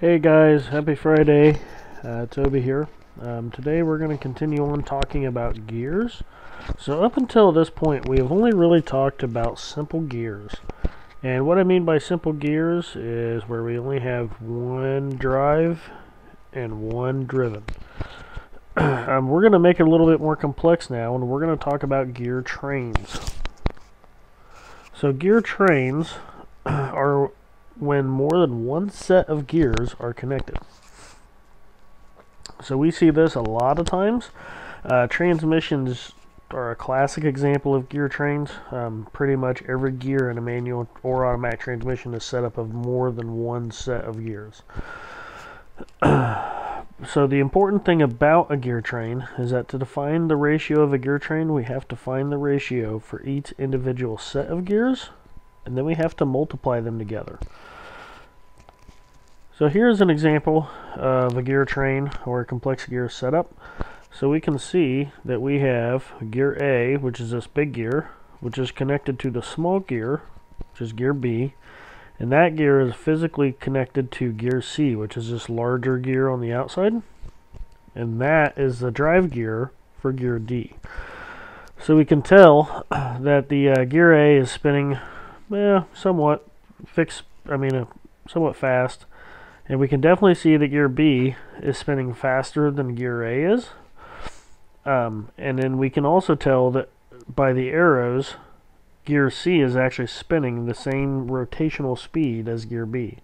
Hey guys, happy Friday. Uh, Toby here. Um, today we're going to continue on talking about gears. So up until this point we have only really talked about simple gears. And what I mean by simple gears is where we only have one drive and one driven. um, we're going to make it a little bit more complex now and we're going to talk about gear trains. So gear trains are when more than one set of gears are connected. So we see this a lot of times. Uh, transmissions are a classic example of gear trains. Um, pretty much every gear in a manual or automatic transmission is set up of more than one set of gears. so the important thing about a gear train is that to define the ratio of a gear train, we have to find the ratio for each individual set of gears, and then we have to multiply them together. So here's an example of a gear train or a complex gear setup. So we can see that we have gear A, which is this big gear, which is connected to the small gear, which is gear B, and that gear is physically connected to gear C, which is this larger gear on the outside, and that is the drive gear for gear D. So we can tell that the uh, gear A is spinning eh, somewhat fixed, I mean, uh, somewhat fast, and we can definitely see that gear B is spinning faster than gear A is. Um, and then we can also tell that by the arrows, gear C is actually spinning the same rotational speed as gear B.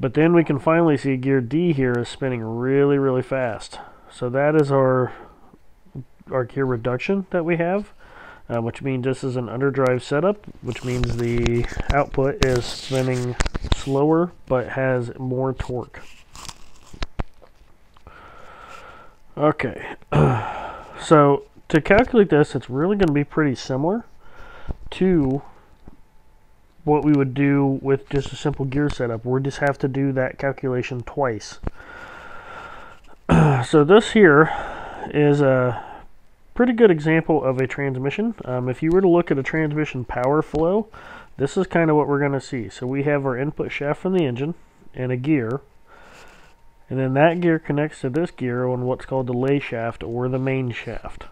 But then we can finally see gear D here is spinning really, really fast. So that is our, our gear reduction that we have uh, which means this is an underdrive setup, which means the output is spinning slower but has more torque. Okay, so to calculate this, it's really going to be pretty similar to what we would do with just a simple gear setup. We just have to do that calculation twice. so this here is a pretty good example of a transmission. Um, if you were to look at a transmission power flow, this is kind of what we're going to see. So we have our input shaft from the engine and a gear. And then that gear connects to this gear on what's called the lay shaft or the main shaft.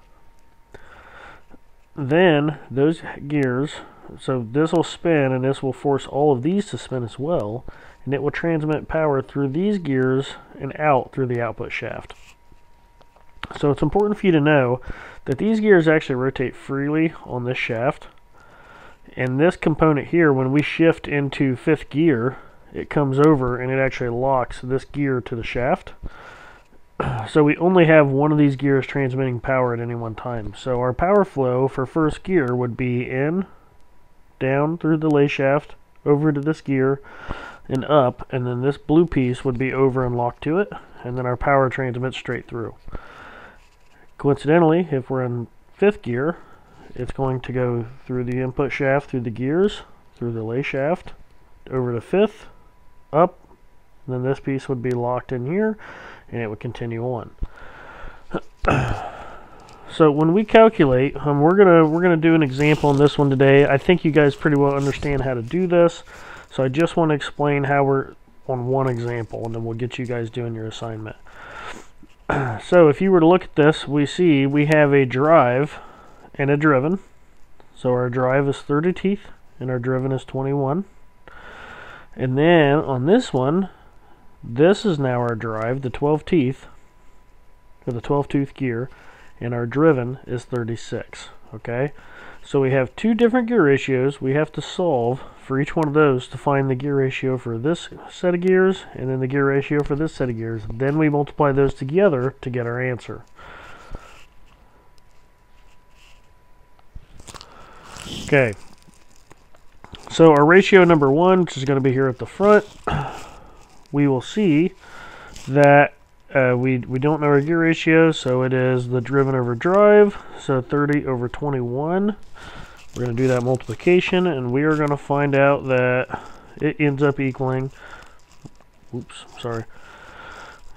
Then those gears, so this will spin and this will force all of these to spin as well. And it will transmit power through these gears and out through the output shaft. So it's important for you to know that these gears actually rotate freely on this shaft. And this component here, when we shift into fifth gear, it comes over and it actually locks this gear to the shaft. So we only have one of these gears transmitting power at any one time. So our power flow for first gear would be in, down through the lay shaft, over to this gear, and up, and then this blue piece would be over and locked to it, and then our power transmits straight through. Coincidentally, if we're in fifth gear, it's going to go through the input shaft, through the gears, through the lay shaft, over to fifth, up, then this piece would be locked in here, and it would continue on. so when we calculate, um, we're gonna we're gonna do an example on this one today. I think you guys pretty well understand how to do this, so I just want to explain how we're on one example, and then we'll get you guys doing your assignment. so if you were to look at this, we see we have a drive and a driven. So our drive is 30 teeth and our driven is 21. And then on this one, this is now our drive, the 12 teeth, or the 12 tooth gear, and our driven is 36. Okay, so we have two different gear ratios. We have to solve for each one of those to find the gear ratio for this set of gears and then the gear ratio for this set of gears. Then we multiply those together to get our answer. Okay, so our ratio number one, which is going to be here at the front, we will see that uh, we, we don't know our gear ratio, so it is the driven over drive, so 30 over 21. We're going to do that multiplication, and we are going to find out that it ends up equaling, oops, sorry.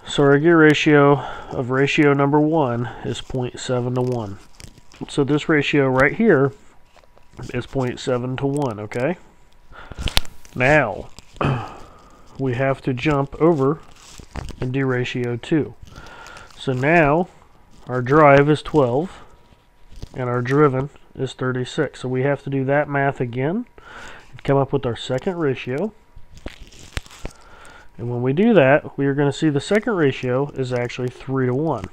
So our gear ratio of ratio number 1 is 0.7 to 1. So this ratio right here is 0.7 to 1, okay? Now, we have to jump over and do ratio 2. So now our drive is 12 and our driven is 36. So we have to do that math again and come up with our second ratio. And when we do that, we are going to see the second ratio is actually 3 to 1.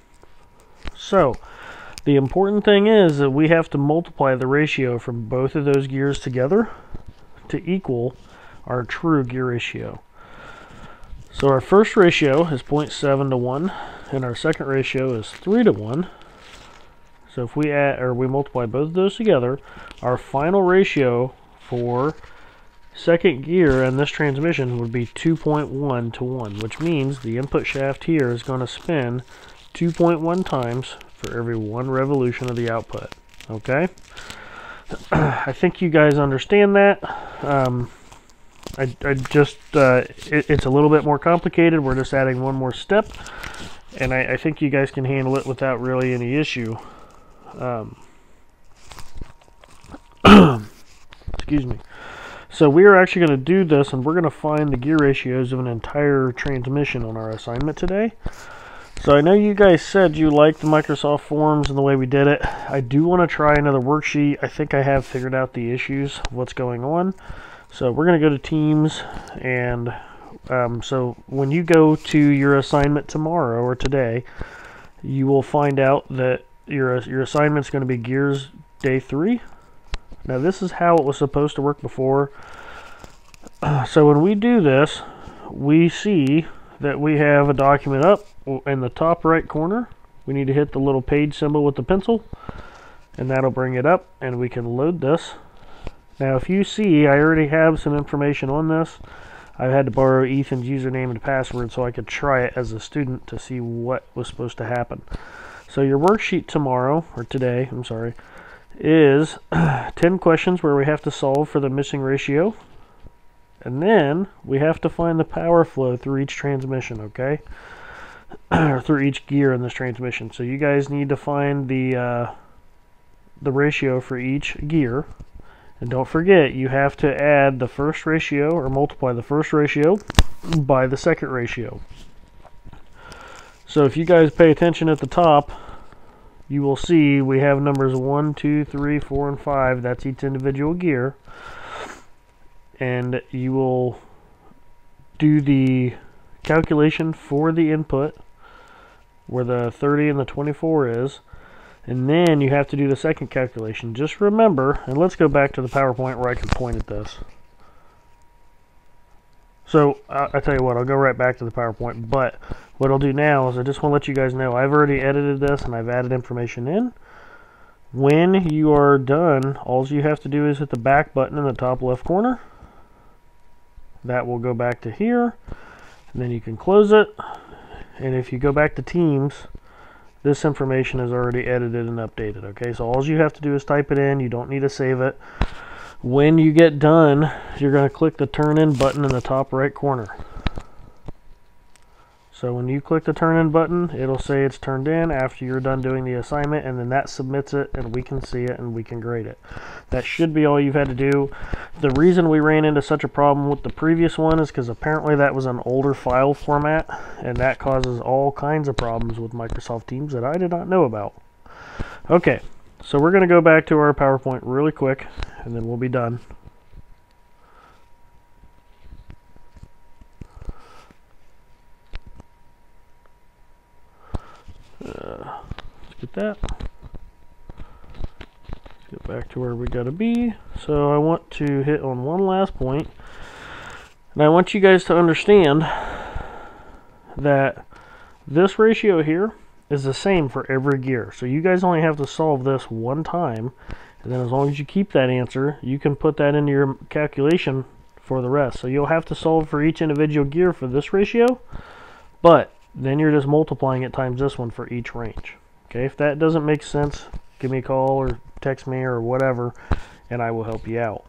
So, the important thing is that we have to multiply the ratio from both of those gears together to equal our true gear ratio. So our first ratio is 0.7 to 1, and our second ratio is 3 to 1. So if we add or we multiply both of those together, our final ratio for second gear and this transmission would be 2.1 to 1, which means the input shaft here is going to spin 2.1 times for every one revolution of the output. Okay? I think you guys understand that. Um, I, I just, uh, it, it's a little bit more complicated. We're just adding one more step. And I, I think you guys can handle it without really any issue. Um, excuse me. So we are actually going to do this and we're going to find the gear ratios of an entire transmission on our assignment today. So I know you guys said you liked the Microsoft Forms and the way we did it. I do want to try another worksheet. I think I have figured out the issues, what's going on. So we're going to go to Teams and um, so when you go to your assignment tomorrow or today, you will find out that your uh, your assignment is going to be Gears Day 3. Now this is how it was supposed to work before. so when we do this, we see that we have a document up in the top right corner. We need to hit the little page symbol with the pencil and that'll bring it up and we can load this. Now if you see I already have some information on this. I had to borrow Ethan's username and password so I could try it as a student to see what was supposed to happen. So your worksheet tomorrow, or today, I'm sorry, is 10 questions where we have to solve for the missing ratio. And then we have to find the power flow through each transmission, okay? or through each gear in this transmission. So you guys need to find the uh, the ratio for each gear. And don't forget, you have to add the first ratio or multiply the first ratio by the second ratio. So if you guys pay attention at the top, you will see we have numbers 1, 2, 3, 4, and 5. That's each individual gear. And you will do the calculation for the input where the 30 and the 24 is. And then you have to do the second calculation. Just remember, and let's go back to the PowerPoint where I can point at this. So, uh, I tell you what, I'll go right back to the PowerPoint, but what I'll do now is I just want to let you guys know I've already edited this and I've added information in. When you are done, all you have to do is hit the back button in the top left corner. That will go back to here. And then you can close it. And if you go back to Teams, this information is already edited and updated. Okay, so all you have to do is type it in. You don't need to save it. When you get done, you're going to click the turn in button in the top right corner. So when you click the turn in button, it'll say it's turned in after you're done doing the assignment and then that submits it and we can see it and we can grade it. That should be all you've had to do. The reason we ran into such a problem with the previous one is because apparently that was an older file format and that causes all kinds of problems with Microsoft Teams that I did not know about. Okay, so we're going to go back to our PowerPoint really quick and then we'll be done. Uh, let's get that. Get back to where we gotta be. So I want to hit on one last point, and I want you guys to understand that this ratio here is the same for every gear. So you guys only have to solve this one time, and then as long as you keep that answer, you can put that into your calculation for the rest. So you'll have to solve for each individual gear for this ratio, but then you're just multiplying it times this one for each range. Okay, if that doesn't make sense, give me a call or text me or whatever, and I will help you out.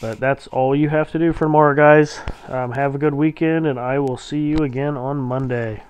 But that's all you have to do for tomorrow, guys. Um, have a good weekend, and I will see you again on Monday.